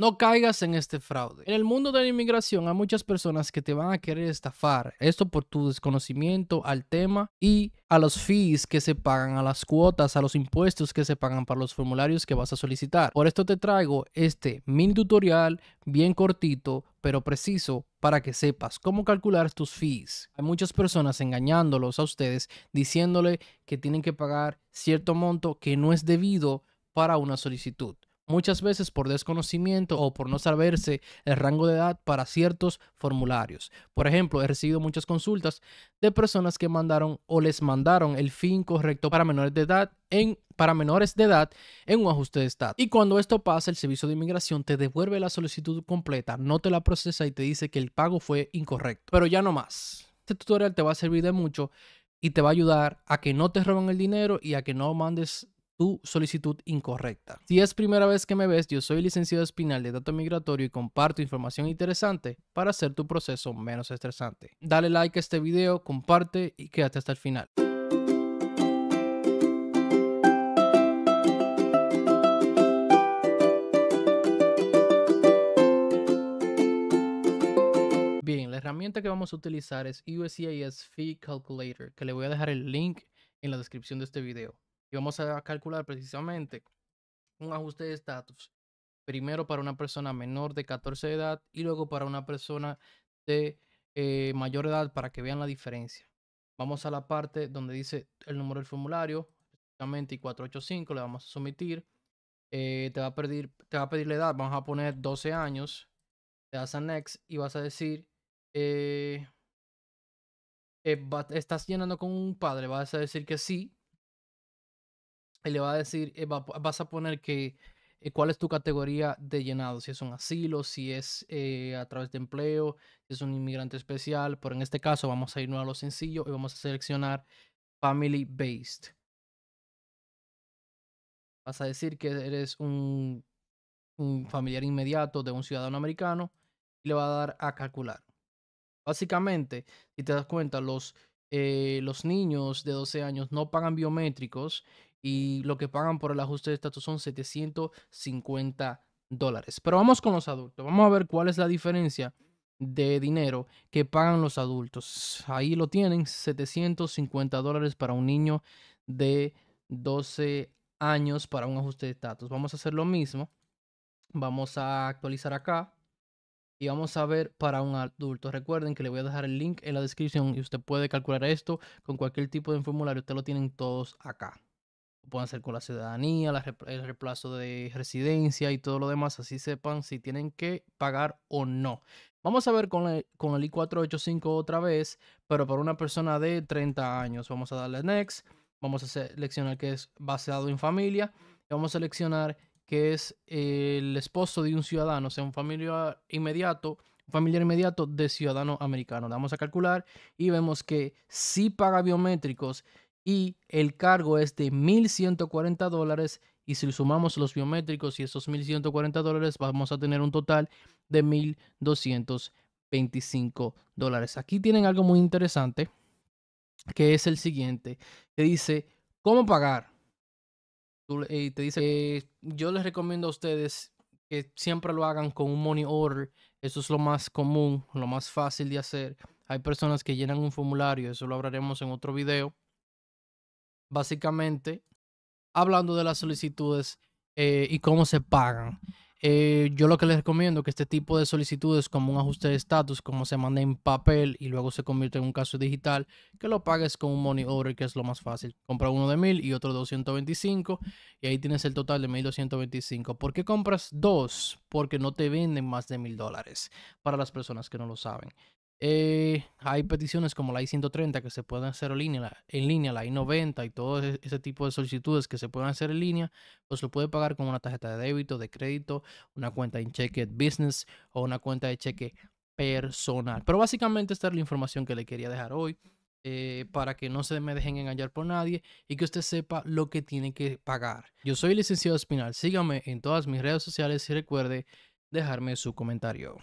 No caigas en este fraude. En el mundo de la inmigración hay muchas personas que te van a querer estafar. Esto por tu desconocimiento al tema y a los fees que se pagan, a las cuotas, a los impuestos que se pagan para los formularios que vas a solicitar. Por esto te traigo este mini tutorial bien cortito pero preciso para que sepas cómo calcular tus fees. Hay muchas personas engañándolos a ustedes diciéndole que tienen que pagar cierto monto que no es debido para una solicitud muchas veces por desconocimiento o por no saberse el rango de edad para ciertos formularios. Por ejemplo, he recibido muchas consultas de personas que mandaron o les mandaron el fin correcto para menores de edad en para menores de edad en un ajuste de estatus. Y cuando esto pasa, el servicio de inmigración te devuelve la solicitud completa, no te la procesa y te dice que el pago fue incorrecto. Pero ya no más. Este tutorial te va a servir de mucho y te va a ayudar a que no te roben el dinero y a que no mandes tu solicitud incorrecta. Si es primera vez que me ves, yo soy licenciado Espinal de Dato Migratorio y comparto información interesante para hacer tu proceso menos estresante. Dale like a este video, comparte y quédate hasta el final. Bien, la herramienta que vamos a utilizar es USCIS Fee Calculator, que le voy a dejar el link en la descripción de este video y vamos a calcular precisamente un ajuste de estatus. Primero para una persona menor de 14 de edad y luego para una persona de eh, mayor edad para que vean la diferencia. Vamos a la parte donde dice el número del formulario, específicamente y 485, le vamos a someter. Eh, te, va a pedir, te va a pedir la edad, vamos a poner 12 años, te das a next y vas a decir, eh, estás llenando con un padre, vas a decir que sí, y le va a decir, eh, vas a poner que eh, cuál es tu categoría de llenado, si es un asilo, si es eh, a través de empleo, si es un inmigrante especial, pero en este caso vamos a irnos a lo sencillo y vamos a seleccionar Family Based. Vas a decir que eres un, familiar inmediato de un ciudadano americano y le va a dar a calcular. Básicamente, si te das cuenta, los, los niños de 12 años no pagan biométricos y lo que pagan por el ajuste de estatus son 750 dólares. Pero vamos con los adultos. Vamos a ver cuál es la diferencia de dinero que pagan los adultos. Ahí lo tienen, 750 dólares para un niño de 12 años para un ajuste de estatus. Vamos a hacer lo mismo. Vamos a actualizar acá. Y vamos a ver para un adulto. Recuerden que le voy a dejar el link en la descripción y usted puede calcular esto con cualquier tipo de formulario. Ustedes lo tienen todos acá pueden hacer con la ciudadanía, el reemplazo de residencia y todo lo demás, así sepan si tienen que pagar o no. Vamos a ver con el, con el I-485 otra vez, pero para una persona de 30 años. Vamos a darle Next, vamos a seleccionar que es basado en familia, vamos a seleccionar que es el esposo de un ciudadano, o sea, un familiar inmediato, familiar inmediato de ciudadano americano. vamos a calcular y vemos que si paga biométricos y el cargo es de 1.140 dólares y si sumamos los biométricos y esos 1.140 dólares vamos a tener un total de 1.225 dólares. Aquí tienen algo muy interesante que es el siguiente, que dice, ¿cómo pagar? Y te dice, yo les recomiendo a ustedes que siempre lo hagan con un money order. Eso es lo más común, lo más fácil de hacer. Hay personas que llenan un formulario, eso lo hablaremos en otro video básicamente hablando de las solicitudes eh, y cómo se pagan. Eh, yo lo que les recomiendo es que este tipo de solicitudes como un ajuste de estatus, como se manda en papel y luego se convierte en un caso digital, que lo pagues con un money order, que es lo más fácil. Compra uno de 1000 y otro de 225 y ahí tienes el total de 1225. ¿Por qué compras dos? Porque no te venden más de mil dólares para las personas que no lo saben. Eh, hay peticiones como la I-130 que se pueden hacer en línea, la I-90 y todo ese, tipo de solicitudes que se pueden hacer en línea, pues lo puede pagar con una tarjeta de débito, de crédito, una cuenta en cheque business o una cuenta de cheque personal. Pero básicamente esta es la información que le quería dejar hoy. Eh, para que no se me dejen engañar por nadie y que usted sepa lo que tiene que pagar. Yo soy licenciado Espinal, sígame en todas mis redes sociales y recuerde dejarme su comentario.